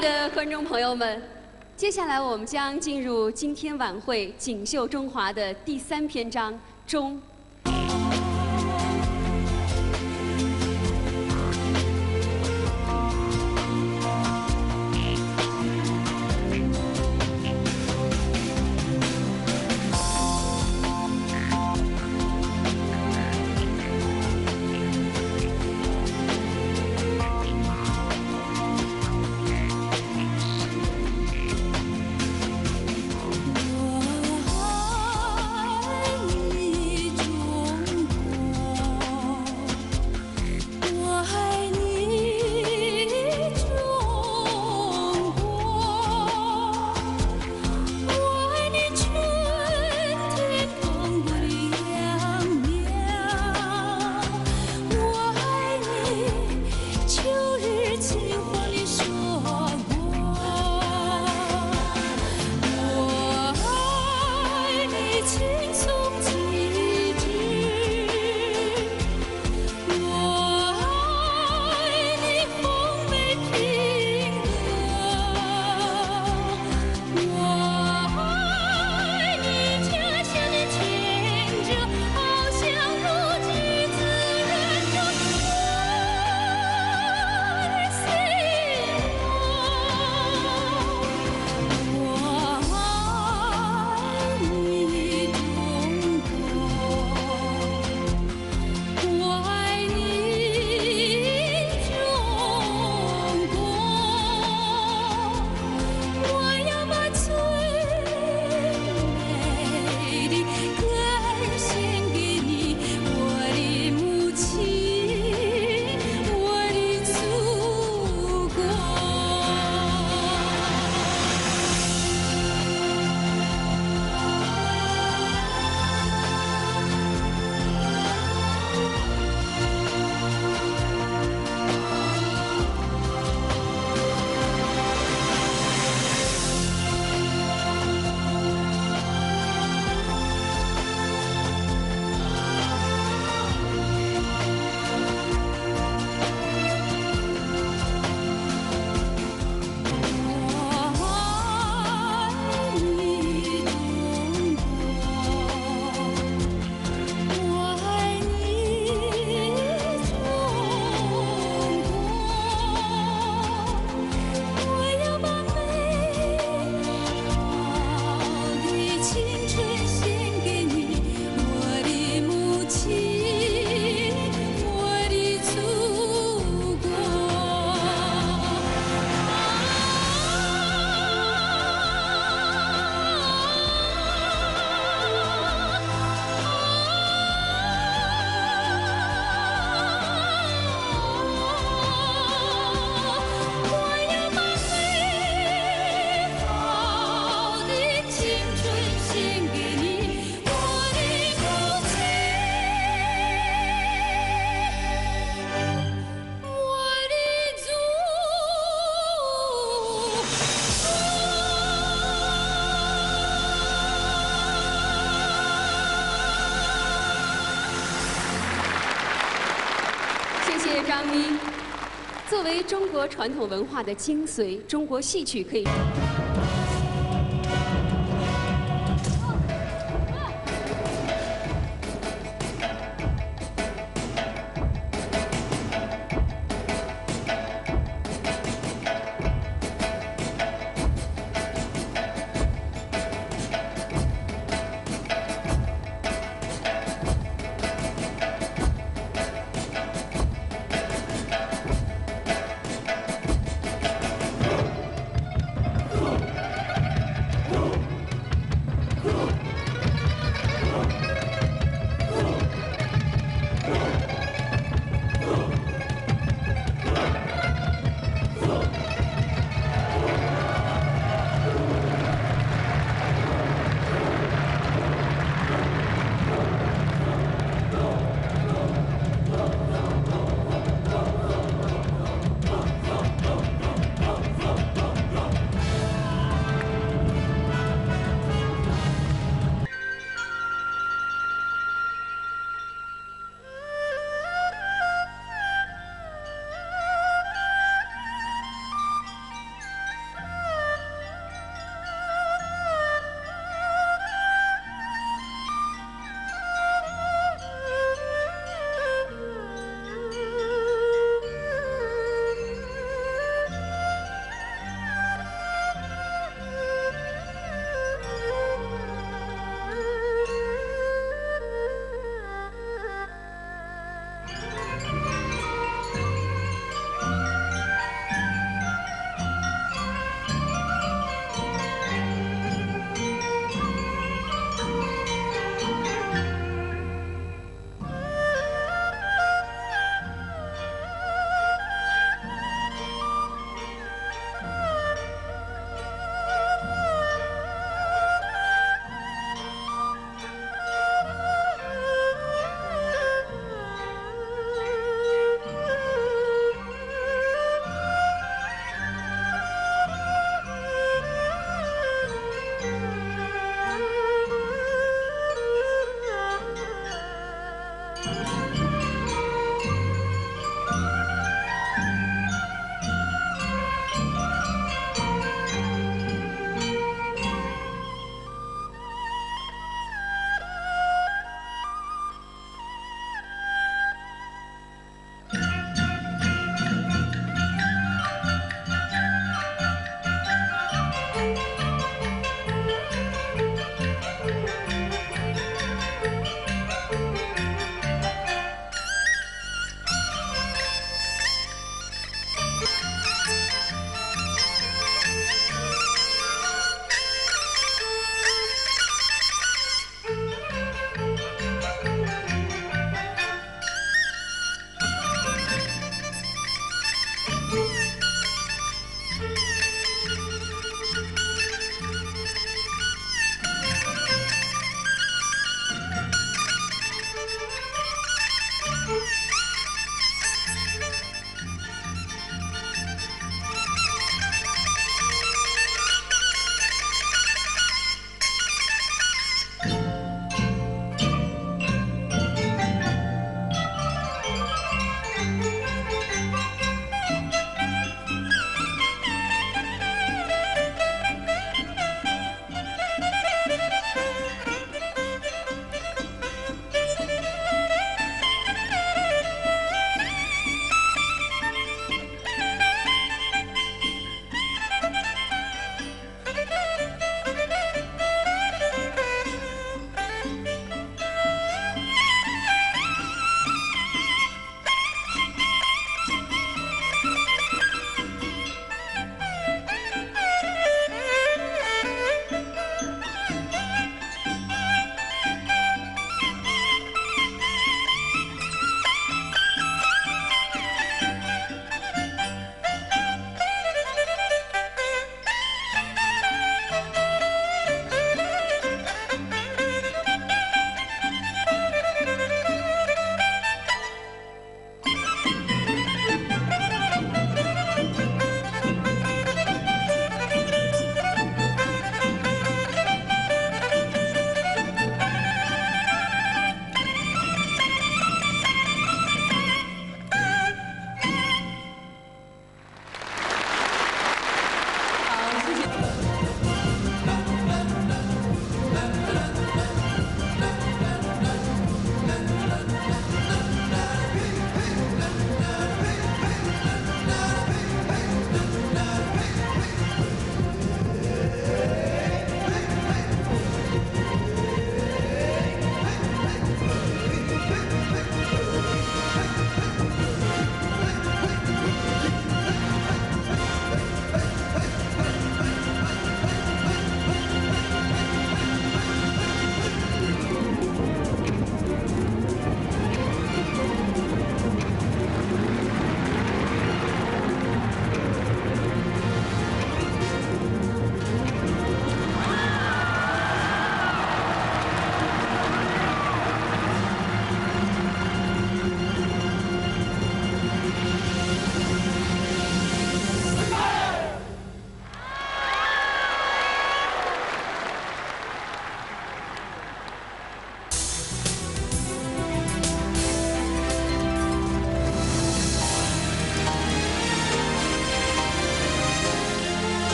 的观众朋友们，接下来我们将进入今天晚会《锦绣中华》的第三篇章——中。张一，作为中国传统文化的精髓，中国戏曲可以。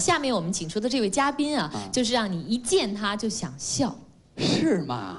下面我们请出的这位嘉宾啊，啊就是让你一见他就想笑。是吗？